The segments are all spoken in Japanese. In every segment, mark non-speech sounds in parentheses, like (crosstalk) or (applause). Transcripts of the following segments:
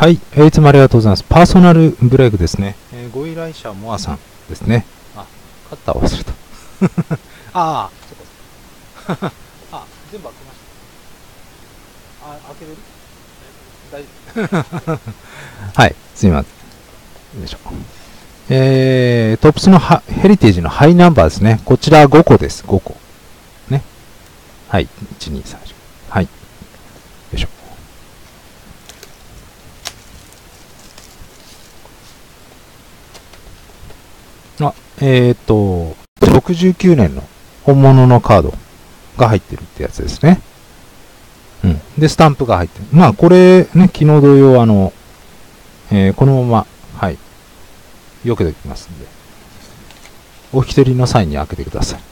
はい、えーいつもありがとうございます。パーソナルブレイクですね。えーご依頼者、モアさんですね。あ、カッター忘れた。(laughs) ああ、そっかそっか。あ、全部開けました。あ、開けれる？大丈夫。(laughs) はい、すみません。よいしょ。えー、トップスのハヘリテージのハイナンバーですね。こちら5個です。5個。ね。はい。1、2、3、4。はい。よいしょ。あ、えー、っと、69年の本物のカードが入ってるってやつですね。うん。で、スタンプが入ってる。まあ、これね、昨日同様、あの、えーこのまま、はい。避けておきますんで。お引き取りの際に開けてください。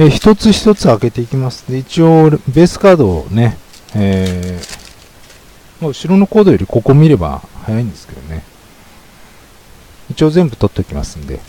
えー一つ一つ開けていきます。で、一応、ベースカードをね、えーまあ、後ろのコードよりここ見れば早いんですけどね。一応全部取っておきますんで。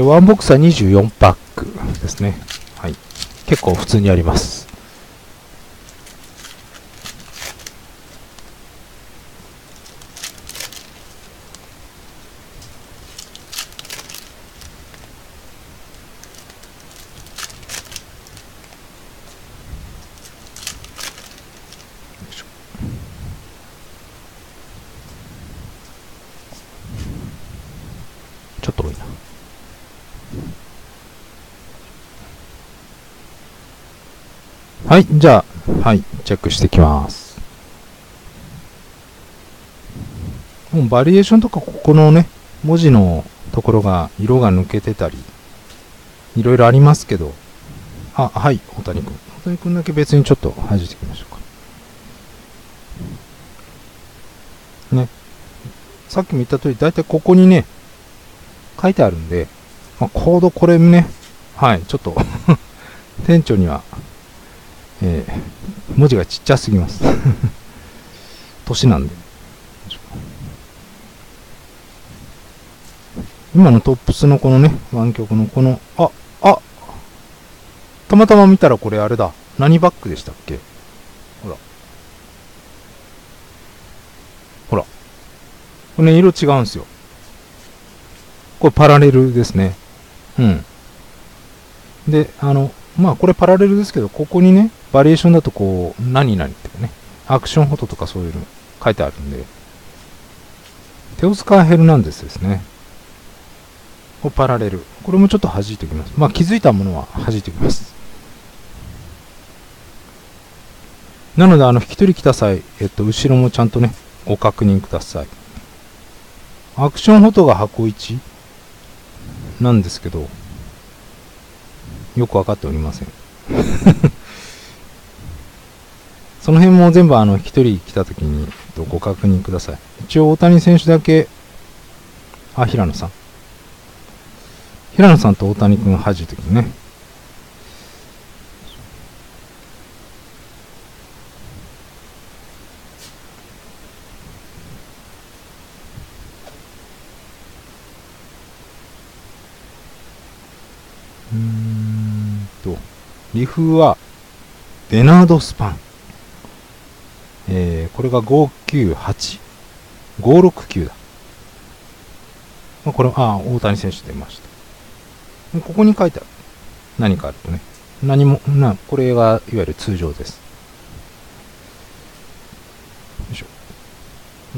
ワンボックスは24パックですね。はい。結構普通にあります。よいしょちょっと多いな。はい、じゃあ、はい、チェックしていきます。もうバリエーションとか、ここのね、文字のところが、色が抜けてたり、いろいろありますけど、あ、はい、大谷君。大谷君だけ別にちょっと弾いていきましょうか。ね。さっきも言った通り、だいたいここにね、書いてあるんで、まあ、コードこれね、はい、ちょっと (laughs) 店長には、えー文字がちっちゃすぎます。(laughs) 年なんで。今のトップスのこのね、湾曲のこの、あ、あ、たまたま見たらこれあれだ。何バックでしたっけ？ほら。ほら。これね、色違うんですよ。これパラレルですね。うん。で、あの、まあこれパラレルですけど、ここにね、バリエーションだとこう、何々っていうね、アクションフォトとかそういうの書いてあるんで、テオスカー・ヘルナンデスですね。これパラレル。これもちょっと弾いておきます。まあ気づいたものは弾いておきます。なので、あの、引き取り来た際、えっと、後ろもちゃんとね、ご確認ください。アクションフォトが箱1なんですけど、よくわかっておりません。その辺も全部あの、一人来た時にご確認ください。一応大谷選手だけ、あ、平野さん。平野さんと大谷君が弾いてくね。うんと、リフは、ベナードスパン。えー、これが598。569だ。まあ、これ、あ、大谷選手出ました。ここに書いてある。何かあるとね。何も、な、これがいわゆる通常です。よいしょ。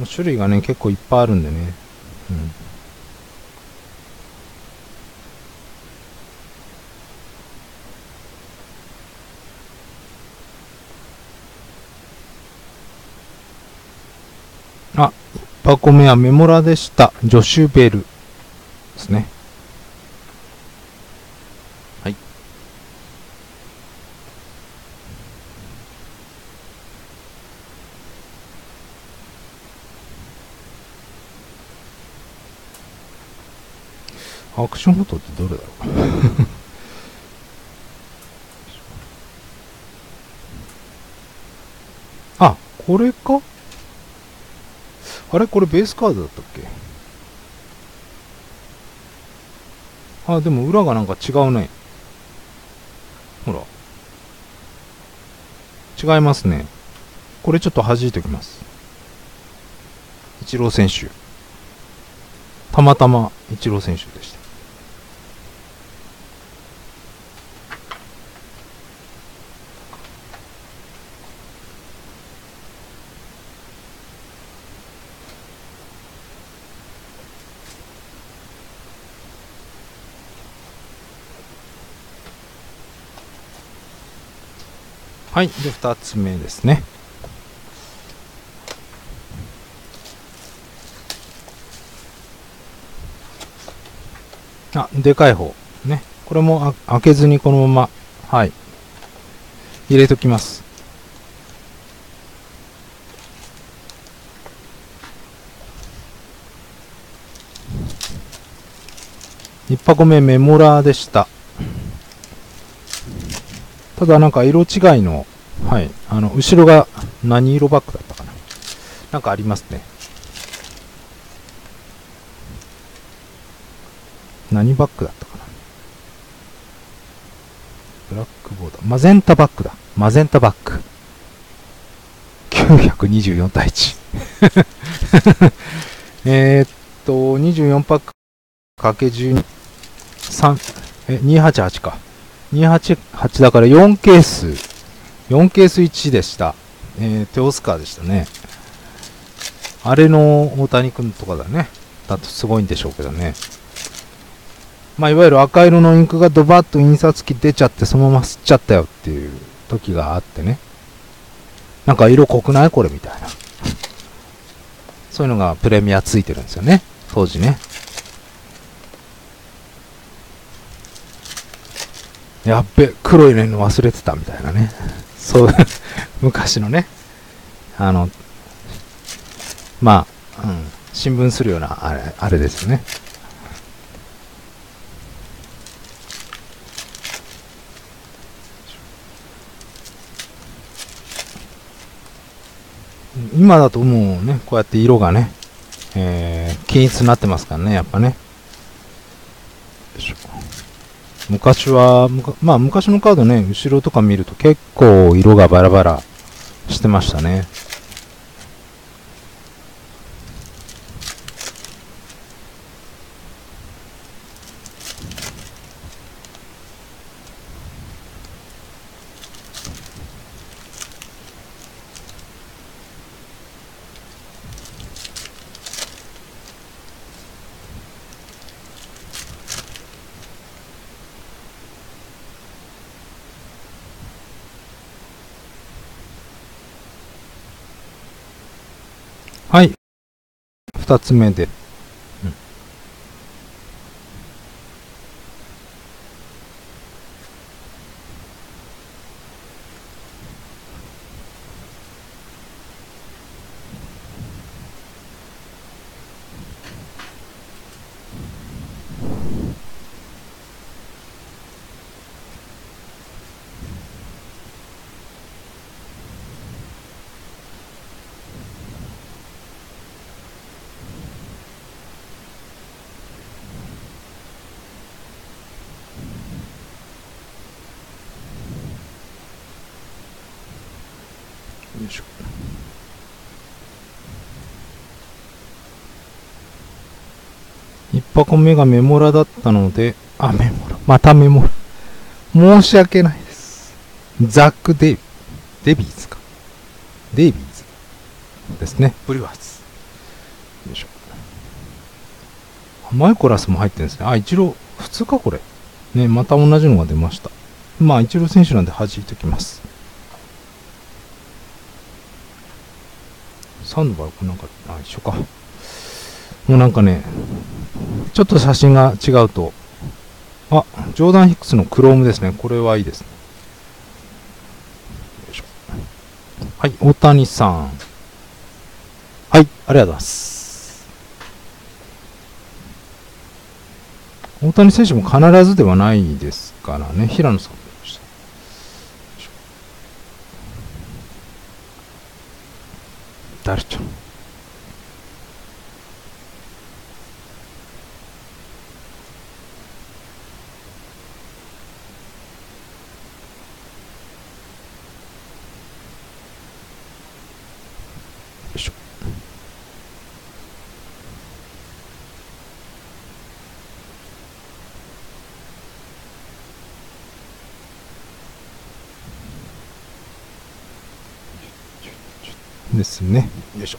種類がね、結構いっぱいあるんでね。うん。あ、1箱目はメモラでした。ジョシュベルですね。はい。アクションフォトってどれだろう？(laughs) あ、これか？あれ？これベースカードだったっけ？あ、でも裏がなんか違うね。ほら。違いますね。これちょっと弾いておきます。イチロー選手。たまたまイチロー選手でした。はい。で、二つ目ですね。あ、でかい方。ね。これも開けずにこのまま、はい。入れときます。一箱目メモラーでした。ただなんか色違いの、はい、あの、後ろが何色バッグだったかな。なんかありますね。何バッグだったかな。ブラックボード。マゼンタバッグだ。マゼンタバッグ。924対1。(laughs) えっと、24パックかけ12、3、え、288か。288だから4ケース、4ケース1でした。えー、テオスカーでしたね。あれの大谷君とかだね。だとすごいんでしょうけどね。まあ、いわゆる赤色のインクがドバッと印刷機出ちゃってそのまま吸っちゃったよっていう時があってね。なんか色濃くないこれみたいな。そういうのがプレミアついてるんですよね。当時ね。やっべ、黒いの忘れてたみたいなね。そう、(laughs) 昔のね、あの、まあ、うん、新聞するような、あれ、あれですよね。今だともうね、こうやって色がね、えー、均一になってますからね、やっぱね。昔は、まあ昔のカードね、後ろとか見ると結構色がバラバラしてましたね。はい。二つ目で。いしょ一箱目がメモラだったので、あ、メモラ。またメモラ。申し訳ないです。ザック・デイ、デイビーズか。デイビーズですね。ブリュワーズ。よいしょ。マイコラスも入ってるんですね。あ、一郎、普通かこれ。ね、また同じのが出ました。まあ、一郎選手なんで弾いておきます。サンドバル、これなんか、あ、一緒か。もうなんかね、ちょっと写真が違うと、あ、ジョーダン・ヒックスのクロームですね。これはいいですね。い。はい、大谷さん。はい、ありがとうございます。大谷選手も必ずではないですからね。平野さんもいました。よいしょダですね。よいしょ。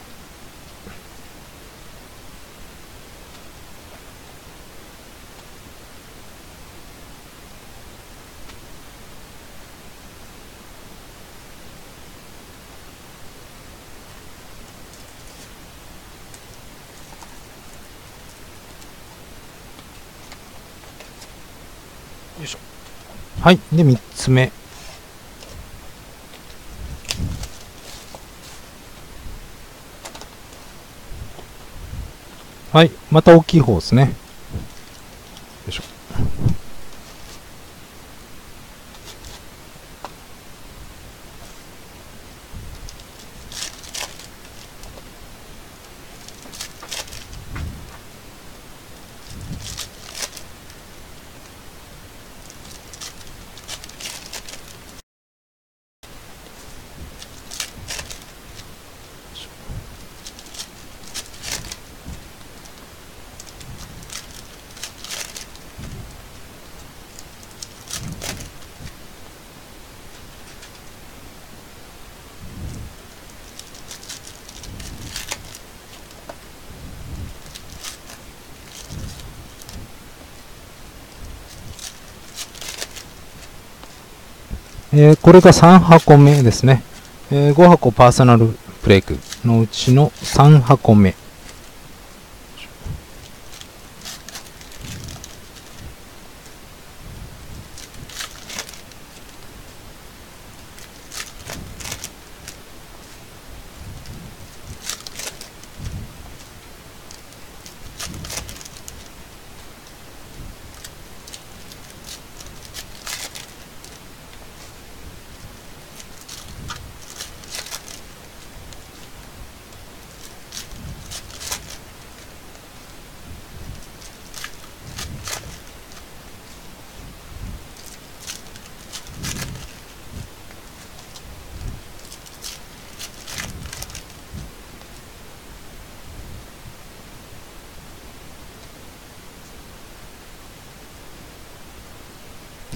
よいしょ。はい。で、3つ目。はい。また大きい方ですね。えーこれが3箱目ですね。えー5箱パーソナルブレイクのうちの3箱目。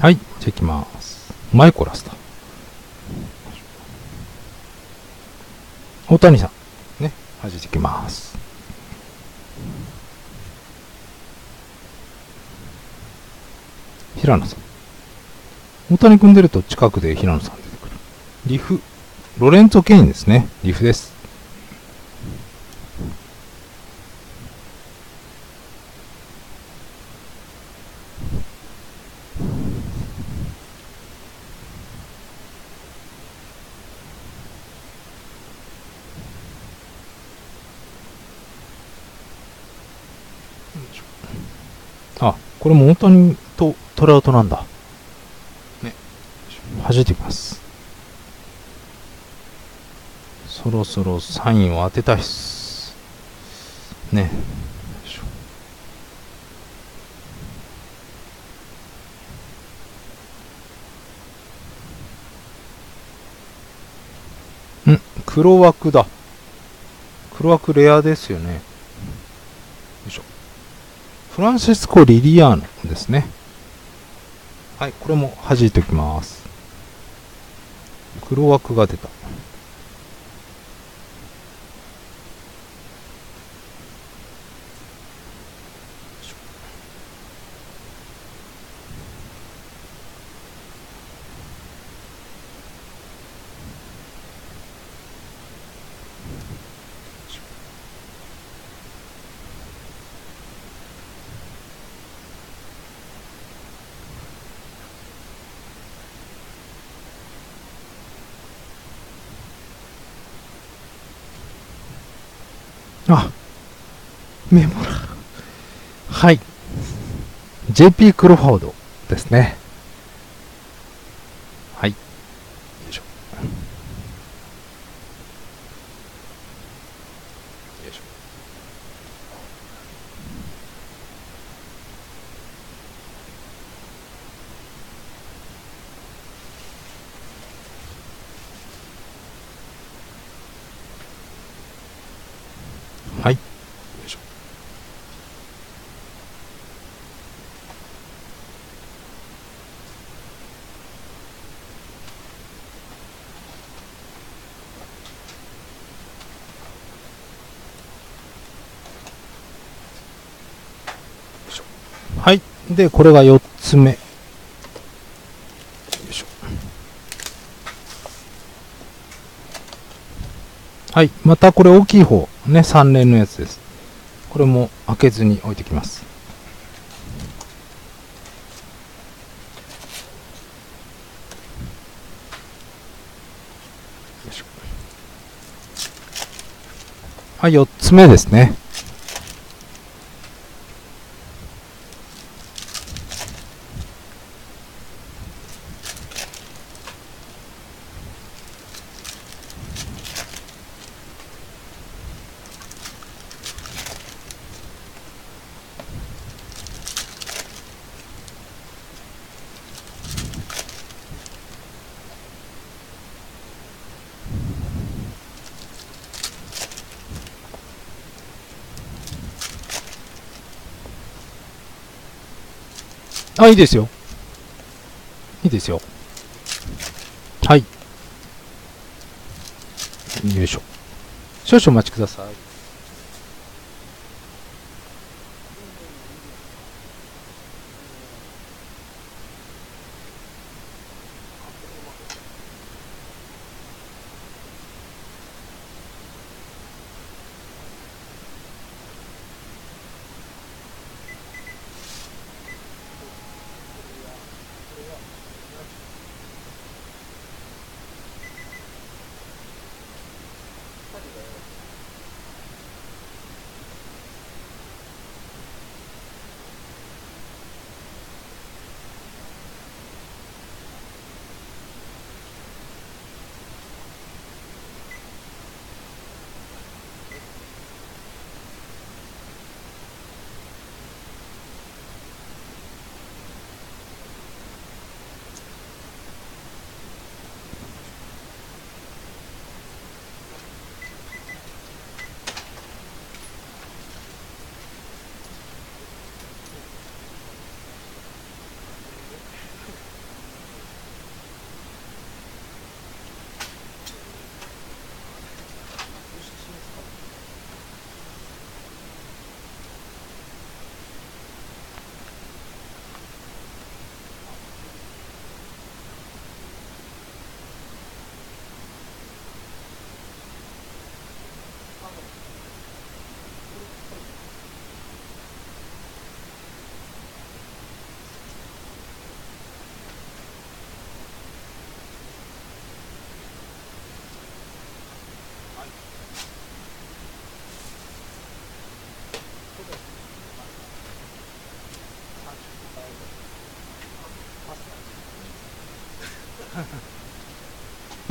はい。じゃあ行きます。マイコラスだ。大谷さん。ね。弾いていきます。平野さん。大谷組んでると近くで平野さん出てくる。リフ。ロレンツォ・ケインですね。リフです。あ、これも大谷とトラウトなんだ。ね。弾いていきます。そろそろサインを当てたいっす。ね。ん、黒枠だ。黒枠レアですよね。フランシスコ・リリアーノですね。はいこれも弾いておきます黒枠が出たあ、メモラ。はい。JP クロフォードですね。はい。よいしょ。よいしょ。はい。よいしょ。はい。で、これが4つ目。はい。またこれ大きい方。ね、3連のやつです。これも開けずに置いてきます。はい、4つ目ですね。いいですよ。いいですよ。はい。よいしょ。少々お待ちください。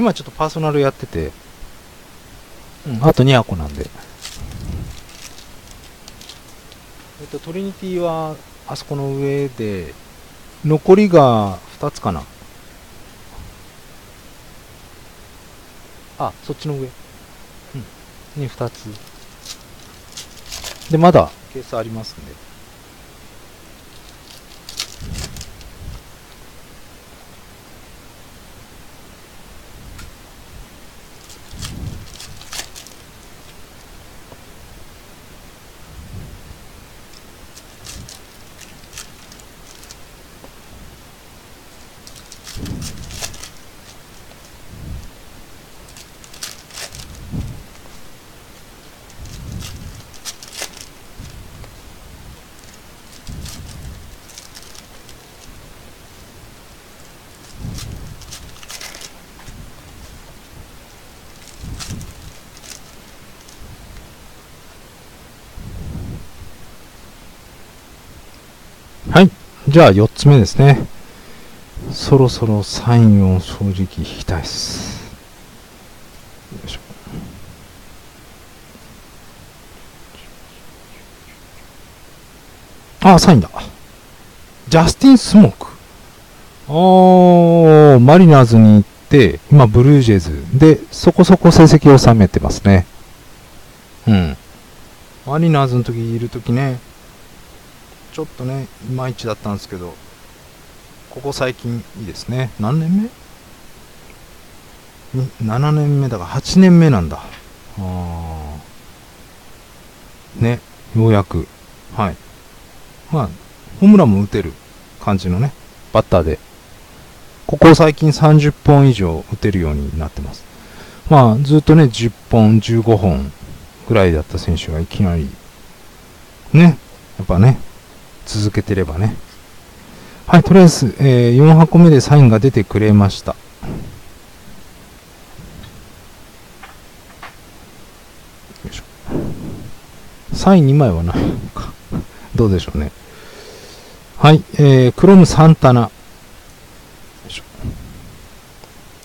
今ちょっとパーソナルやってて、うん、あと2箱なんで。えっと、トリニティはあそこの上で、残りが2つかな。あ、そっちの上。うん。に2つ。で、まだケースありますんで。はい。じゃあ4つ目ですね。そろそろサインを正直引きたいです。よいしょ。あ、サインだ。ジャスティン・スモーク。あー、マリナーズに行って、今ブルージェイズでそこそこ成績を収めてますね。うん。マリナーズの時いる時ね、ちょっとね、いまいちだったんですけど、ここ最近いいですね。何年目 ?7 年目だから8年目なんだ。あー。ね、ようやく。はい。まあ、ホームランも打てる感じのね、バッターで、ここ最近30本以上打てるようになってます。まあ、ずっとね、10本、15本ぐらいだった選手がいきなり、ね、やっぱね、続けてればね。はい、とりあえず、えー4箱目でサインが出てくれました。サイン2枚はないのか。どうでしょうね。はい、えー、クロム・サンタナ。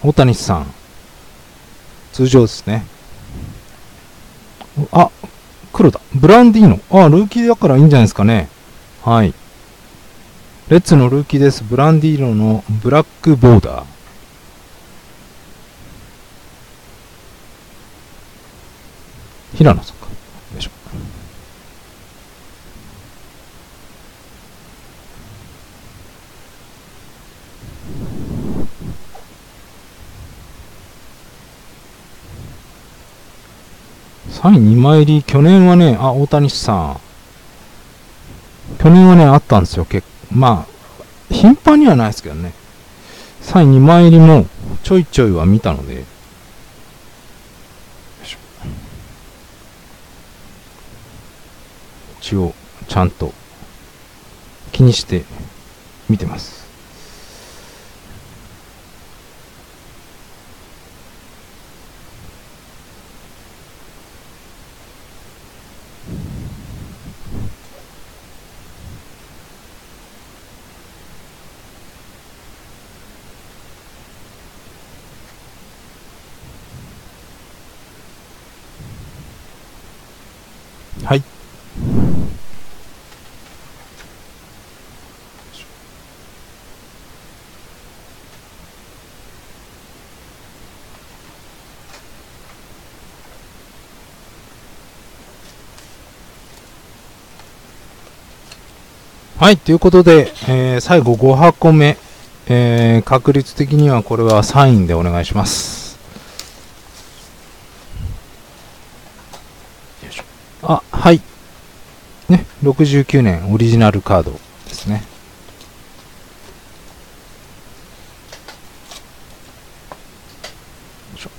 大谷さん。通常ですね。あ、黒だ。ブランディーノ。あ、ルーキーだからいいんじゃないですかね。はい。レッツのルーキーです。ブランディーノのブラックボーダー。平野さんか。よいしょ。サイン2枚入り、去年はね、あ、大谷さん。去年はね、あったんですよ、結構。まあ、頻繁にはないですけどね。サイン2枚入りもちょいちょいは見たので。一応、ちゃんと気にして見てます。はい。はい、ということで、えー最後5箱目、えー確率的にはこれはサインでお願いします。あ、はい。ね、69年オリジナルカードですね。よいしょ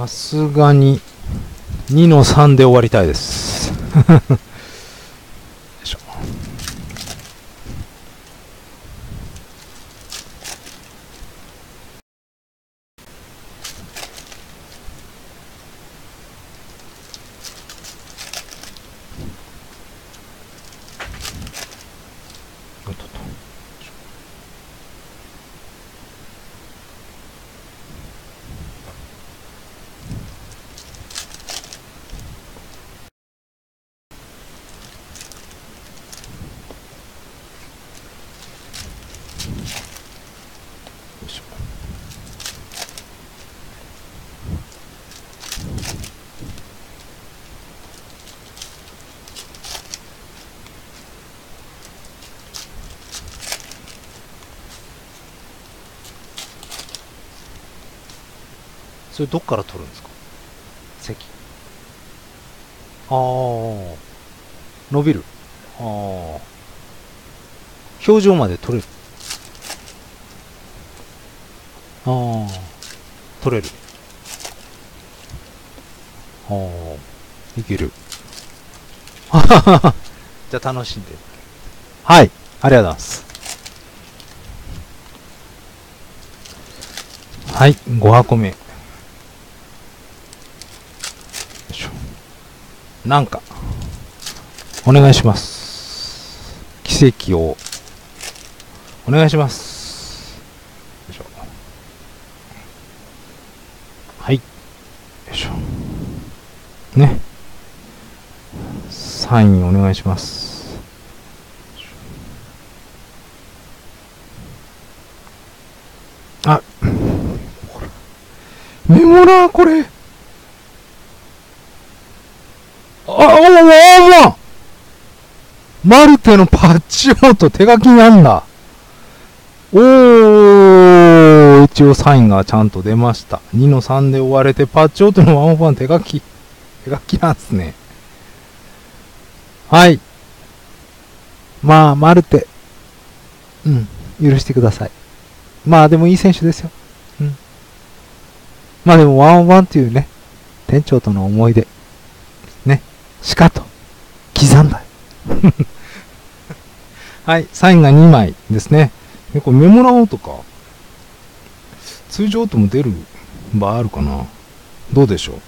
さすがに2の3で終わりたいです。それどっから取るんですか？席。ああ伸びる。ああ表情まで取れる。ああ取れる。ああいける。ははははじゃあ楽しんで。はい。ありがとうございます。はい。5箱目なんか、お願いします。奇跡を、お願いします。よいしょ。はい。よいしょ。ね。サインお願いします。あ、メモラーこれ。あ、あおおおおマルテのパッチオート手書きにあんだ。おー、一応サインがちゃんと出ました。2の3で追われてパッチオートのワンオファン手書き。手書きなんすね。はい。まあ、マルテ。うん、許してください。まあ、でもいい選手ですよ。うん。まあでも、ワンオンワンっていうね、店長との思い出。しかと、刻んだ。(laughs) はい、サインが2枚ですね。でこれメモラオートか。通常とも出る場合あるかな。どうでしょう。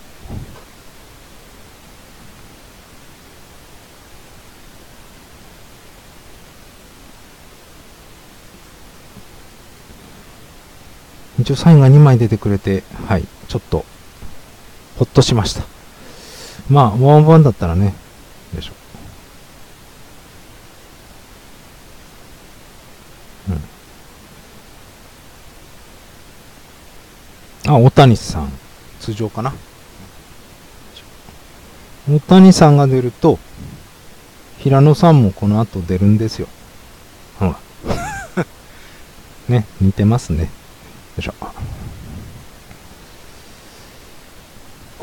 一応サインが2枚出てくれて、はい、ちょっと、ほっとしました。まあ、ワンワンだったらね、よいしょ。うん。あ、大谷さん。通常かな？大谷さんが出ると、平野さんもこの後出るんですよ。ほら。(laughs) ね、似てますね。よいしょ。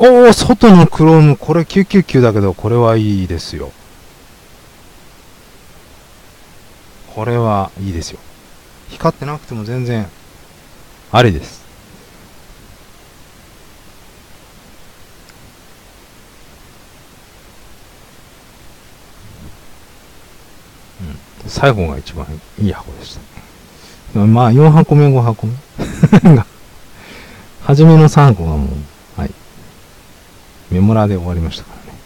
おお、外のクローム、これ999だけど、これはいいですよ。これはいいですよ。光ってなくても全然、ありです。うん、最後が一番いい箱でした。まあ、4箱目、5箱目 (laughs) が、初めの3個がもう、メモラで終わりましたからね。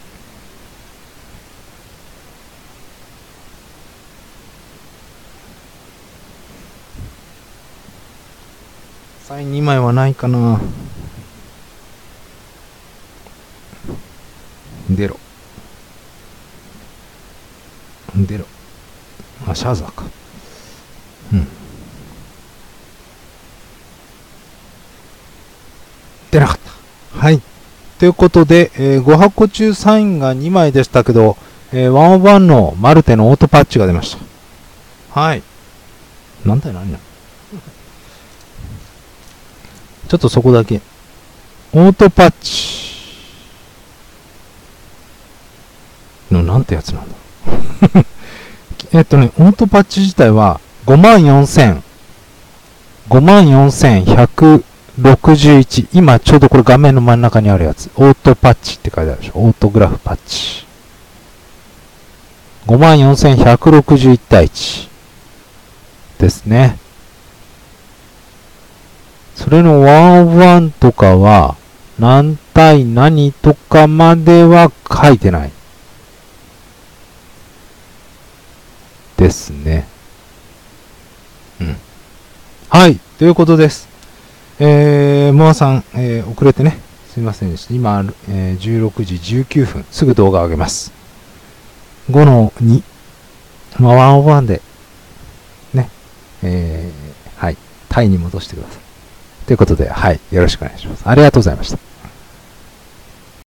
サイン2枚はないかな出ろ。出ろ。あ、シャーザーか。うん。出なかった。はい。ということで、えー5箱中サインが2枚でしたけど、えー、101のマルテのオートパッチが出ました。はい。なんだよ、何なのちょっとそこだけ。オートパッチ。の、なんてやつなんだ (laughs) えっとね、オートパッチ自体は54,000、61。今ちょうどこれ画面の真ん中にあるやつ。オートパッチって書いてあるでしょ。オートグラフパッチ。54,161対1。ですね。それの101とかは、何対何とかまでは書いてない。ですね。うん。はい。ということです。えー、モアさん、えー、遅れてね。すみませんでした。今、えー、16時19分。すぐ動画を上げます。5の2。まあ、ワンオブワンで、ね。えー、はい。タイに戻してください。ということで、はい。よろしくお願いします。ありがとうございました。